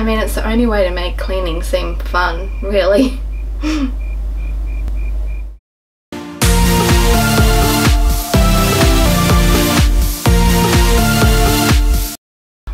I mean, it's the only way to make cleaning seem fun, really.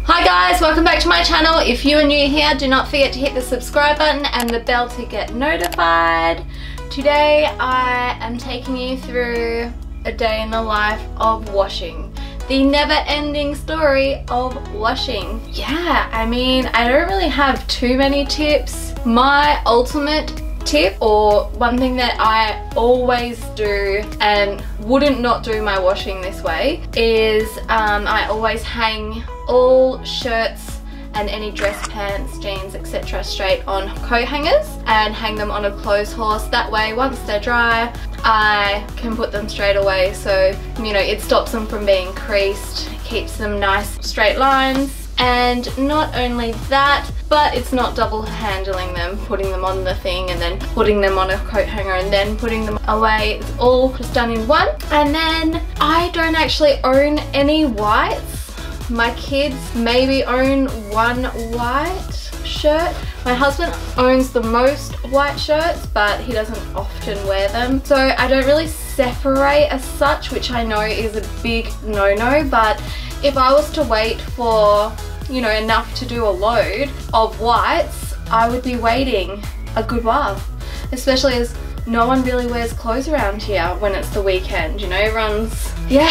Hi guys, welcome back to my channel. If you are new here, do not forget to hit the subscribe button and the bell to get notified. Today I am taking you through a day in the life of washing. The never-ending story of washing. Yeah, I mean, I don't really have too many tips. My ultimate tip or one thing that I always do and wouldn't not do my washing this way is um, I always hang all shirts and any dress pants, jeans, etc. straight on coat hangers and hang them on a clothes horse. That way, once they're dry, I can put them straight away. So, you know, it stops them from being creased, keeps them nice straight lines. And not only that, but it's not double handling them, putting them on the thing and then putting them on a coat hanger and then putting them away. It's all just done in one. And then I don't actually own any whites. My kids maybe own one white shirt. My husband owns the most white shirts, but he doesn't often wear them. So I don't really separate as such, which I know is a big no-no, but if I was to wait for, you know, enough to do a load of whites, I would be waiting a good while. Especially as no one really wears clothes around here when it's the weekend, you know, everyone's, yeah,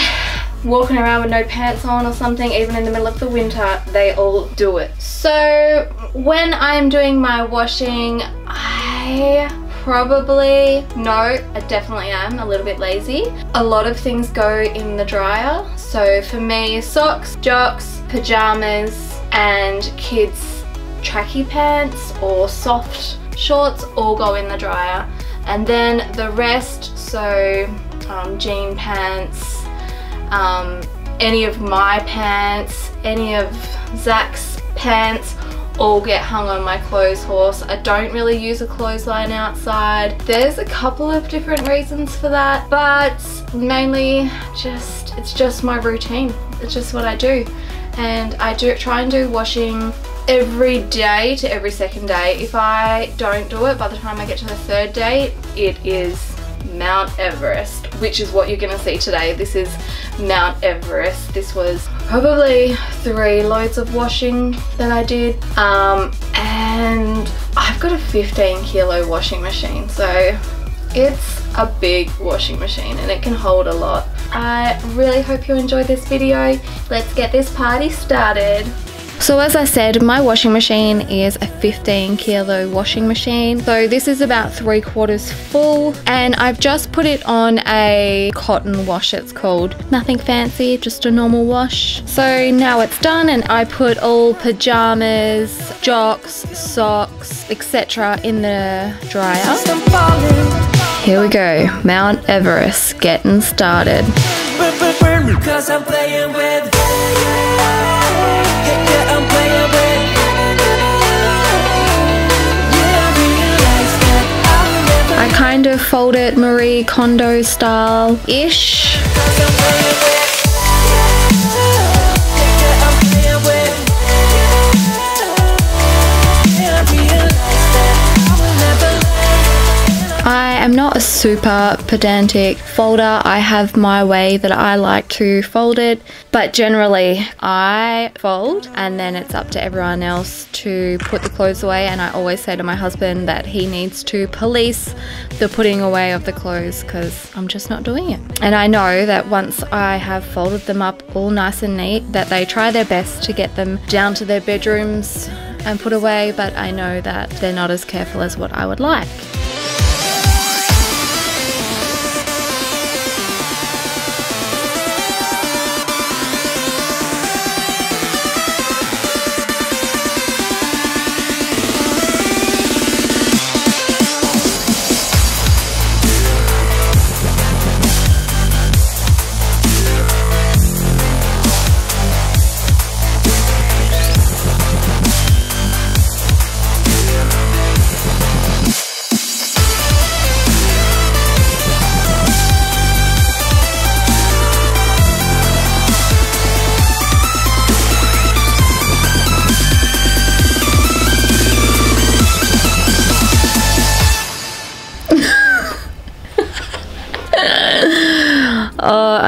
walking around with no pants on or something, even in the middle of the winter, they all do it. So when I'm doing my washing, I probably, no, I definitely am a little bit lazy. A lot of things go in the dryer. So for me, socks, jocks, pajamas, and kids' tracky pants or soft shorts all go in the dryer. And then the rest, so um, jean pants, um, any of my pants, any of Zach's pants, all get hung on my clothes horse. I don't really use a clothesline outside. There's a couple of different reasons for that, but mainly just, it's just my routine. It's just what I do. And I do try and do washing every day to every second day. If I don't do it by the time I get to the third day, it is Mount Everest, which is what you're gonna see today. This is Mount Everest. This was probably three loads of washing that I did. Um, and I've got a 15 kilo washing machine, so it's a big washing machine and it can hold a lot. I really hope you enjoyed this video. Let's get this party started. So as I said, my washing machine is a 15 kilo washing machine. So this is about three quarters full and I've just put it on a cotton wash it's called. Nothing fancy, just a normal wash. So now it's done and I put all pajamas, jocks, socks, etc. in the dryer. Here we go, Mount Everest getting started. Kind of folded Marie Kondo style-ish. Am not a super pedantic folder. I have my way that I like to fold it, but generally I fold and then it's up to everyone else to put the clothes away. And I always say to my husband that he needs to police the putting away of the clothes because I'm just not doing it. And I know that once I have folded them up all nice and neat, that they try their best to get them down to their bedrooms and put away, but I know that they're not as careful as what I would like.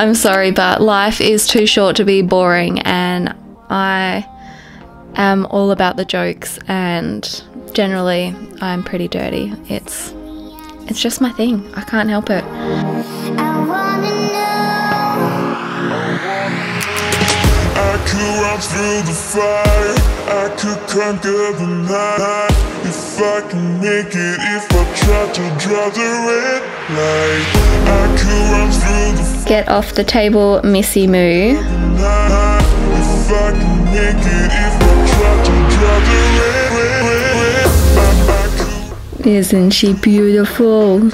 I'm sorry, but life is too short to be boring, and I am all about the jokes, and generally, I'm pretty dirty. It's it's just my thing. I can't help it. I could run through the fire I could conquer the night If I can make it If I try to draw the red light I could run through the Get off the table, Missy Moo. Isn't she can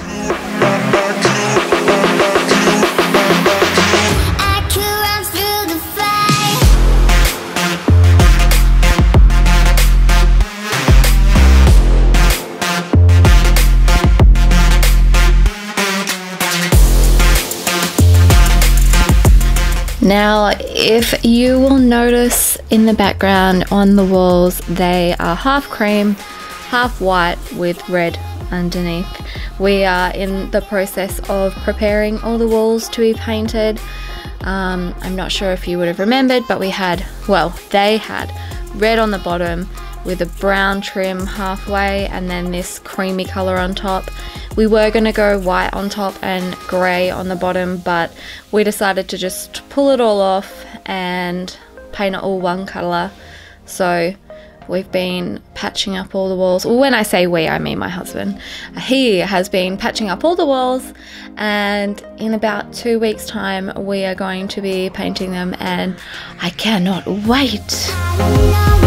Now, if you will notice in the background on the walls, they are half cream, half white with red underneath. We are in the process of preparing all the walls to be painted. Um, I'm not sure if you would have remembered, but we had, well, they had red on the bottom with a brown trim halfway and then this creamy color on top. We were going to go white on top and grey on the bottom, but we decided to just pull it all off and paint it all one colour. So we've been patching up all the walls. Well, when I say we, I mean my husband. He has been patching up all the walls, and in about two weeks' time, we are going to be painting them, and I cannot wait.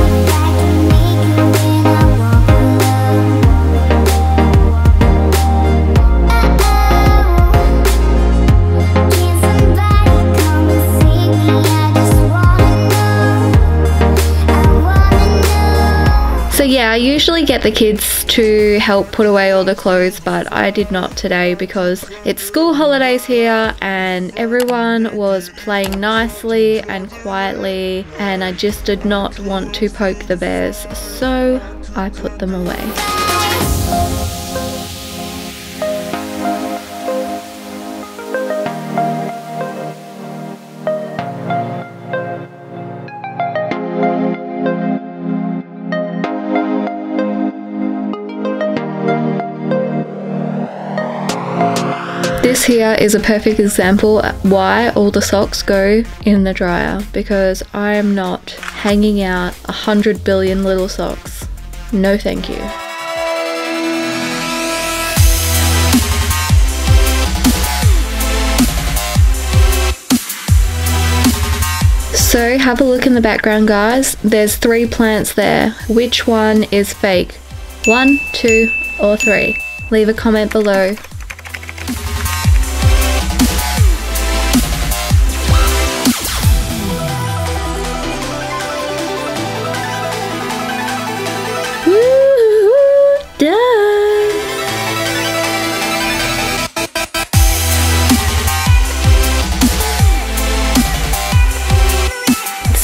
I usually get the kids to help put away all the clothes, but I did not today because it's school holidays here and everyone was playing nicely and quietly, and I just did not want to poke the bears, so I put them away. Here is a perfect example why all the socks go in the dryer because I am not hanging out a hundred billion little socks. No thank you. So have a look in the background guys. There's three plants there. Which one is fake? One, two, or three? Leave a comment below.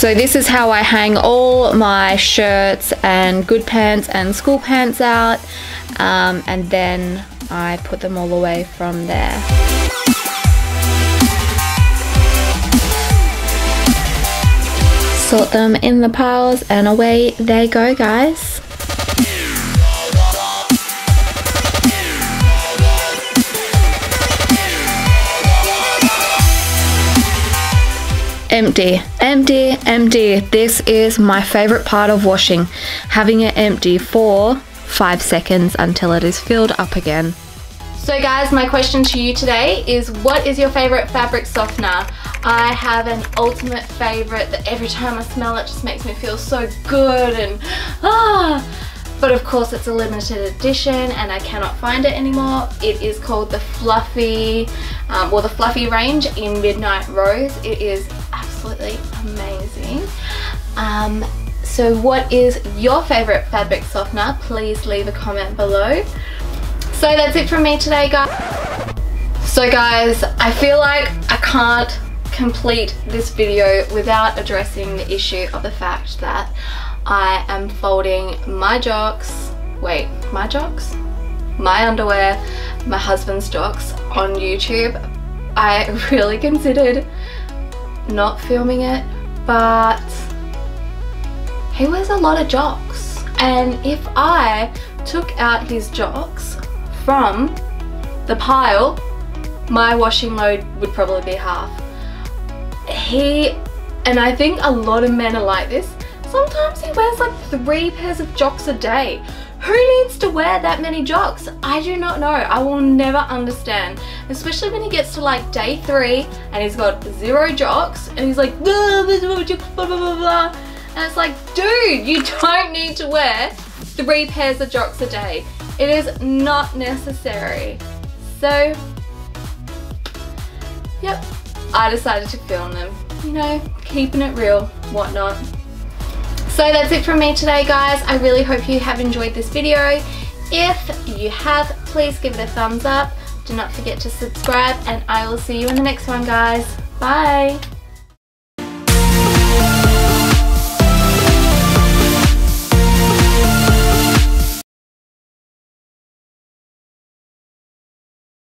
So this is how I hang all my shirts and good pants and school pants out um, and then I put them all away from there. Sort them in the piles and away they go guys. Empty, empty, empty. This is my favorite part of washing, having it empty for five seconds until it is filled up again. So guys, my question to you today is what is your favorite fabric softener? I have an ultimate favorite that every time I smell it just makes me feel so good and ah but of course it's a limited edition and I cannot find it anymore. It is called the Fluffy, um, or the Fluffy range in Midnight Rose. It is absolutely amazing. Um, so what is your favorite fabric softener? Please leave a comment below. So that's it from me today guys. So guys, I feel like I can't complete this video without addressing the issue of the fact that I am folding my jocks, wait, my jocks? My underwear, my husband's jocks on YouTube. I really considered not filming it, but he wears a lot of jocks. And if I took out his jocks from the pile, my washing load would probably be half. He, and I think a lot of men are like this, sometimes he wears like three pairs of jocks a day. Who needs to wear that many jocks? I do not know. I will never understand. Especially when he gets to like day three and he's got zero jocks and he's like, blah, blah, blah. And it's like, dude, you don't need to wear three pairs of jocks a day. It is not necessary. So, yep, I decided to film them. You know, keeping it real, whatnot. So that's it from me today guys. I really hope you have enjoyed this video. If you have, please give it a thumbs up. Do not forget to subscribe and I will see you in the next one guys. Bye!